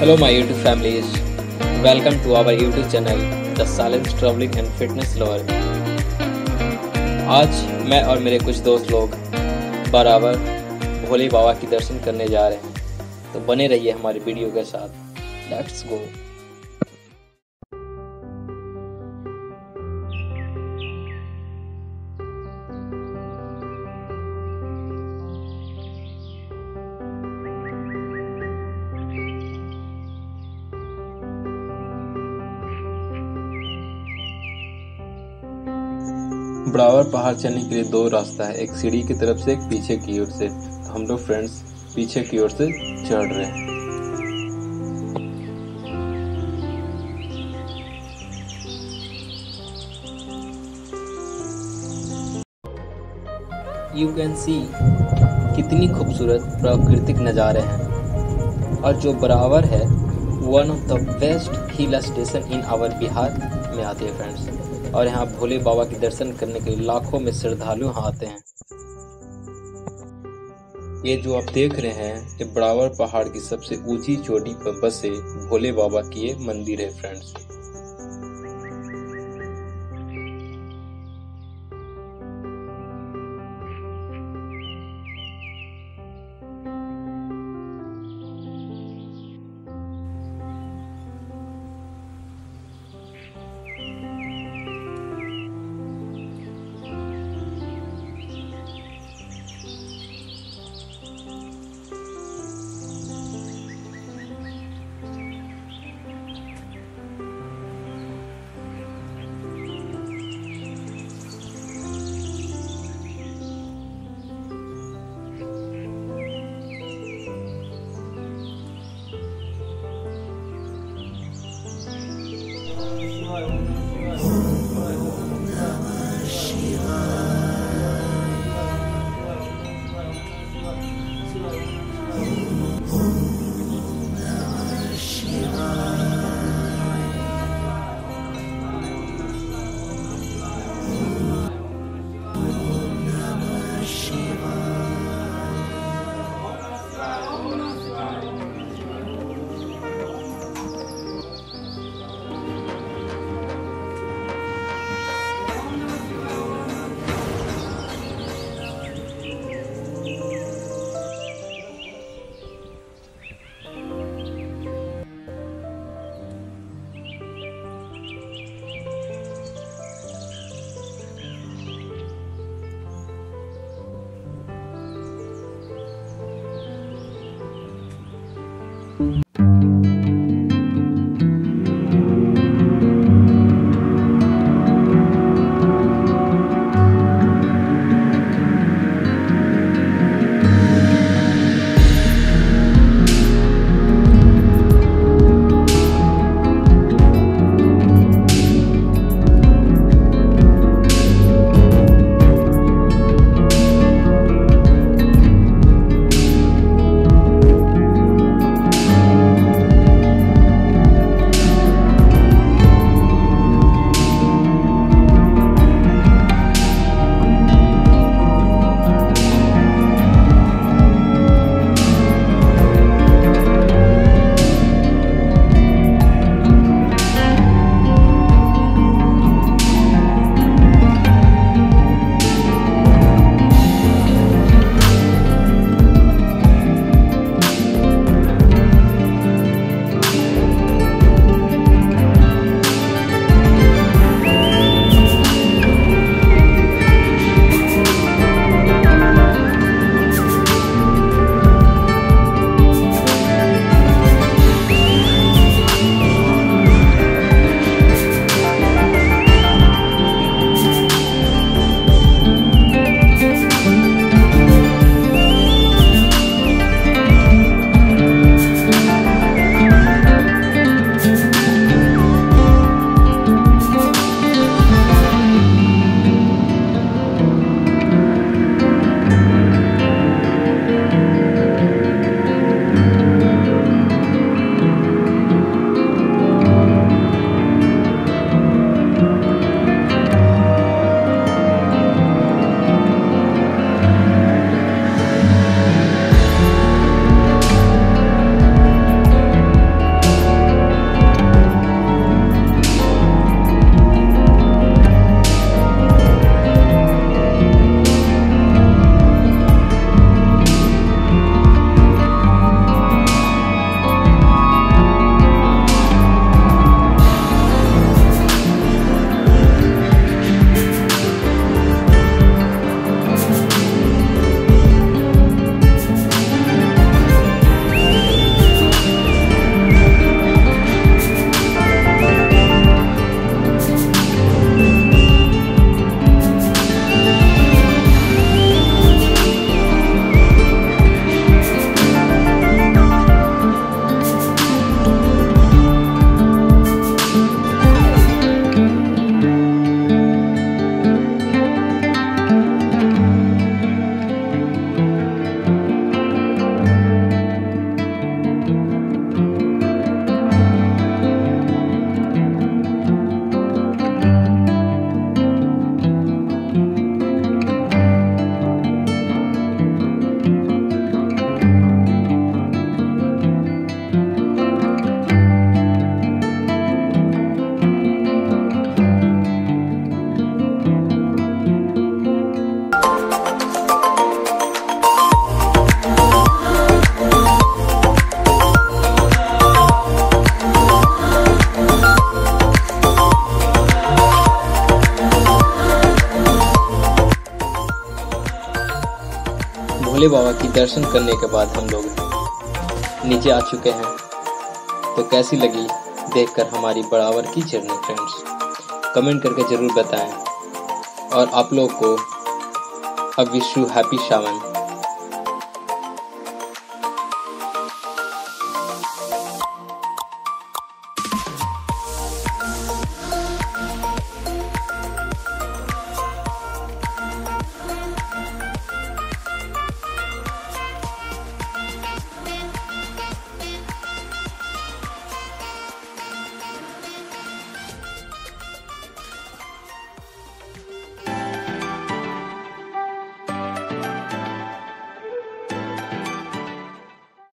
Hello my YouTube families welcome to our YouTube channel the silence travelling and fitness lover आज मैं और मेरे कुछ दोस्त लोग बराबर भोले बाबा के दर्शन करने जा रहे हैं। तो बने रहिए हमारे वीडियो के साथ। लेट्स गो बड़ावर पहाड़ चढ़ने के लिए दो रास्ता है, एक सीढ़ी की तरफ़ से, एक पीछे की ओर से। तो हम लोग फ्रेंड्स पीछे की ओर से चढ़ रहे हैं। यू कैन सी कितनी खूबसूरत प्राकृतिक नज़ारे हैं। और जो बराबर है one of the best hill station in our Bihar में आती है फ्रेंड्स और यहाँ भोले बाबा के दर्शन करने के लिए लाखों में श्रद्धालु यहाँ आते हैं। ये जो आप देख रहे हैं, ये बड़ावर पहाड़ की सबसे ऊँची चोटी पर बसे भोले बाबा की ये मंदिर है फ्रेंड्स Bye. भोले बाबा की दर्शन करने के बाद हम लोग नीचे आ चुके हैं। तो कैसी लगी देखकर हमारी बराबर की जर्नी फ्रेंड्स कमेंट करके ज़रूर बताएँ। और आप लोग को अब विश यू हैप्पी शावन